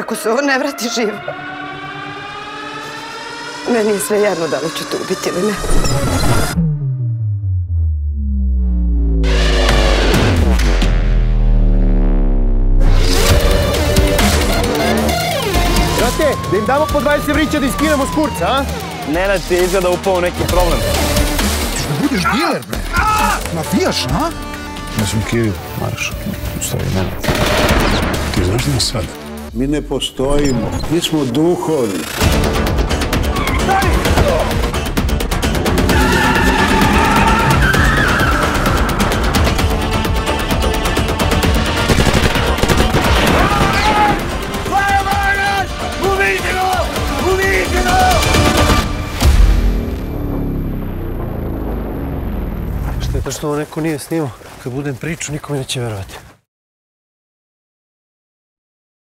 Ako se ovo ne vrati živo, meni je sve jedno da li ću te ubiti ili ne. Brate, da im damo po 20 vrića da iskinemo s kurca, a? Nenad ti je izgleda upao u neki problem. Budeš diler, bre. Mafijaš, a? Ja sam Kiril, Marš, u stvari Nenad. Ti znaš da je sad? Mi ne postojimo, mi smo duhovi. Šteta što ovo neko nije snimao. Kad budem priču, niko mi neće verovati.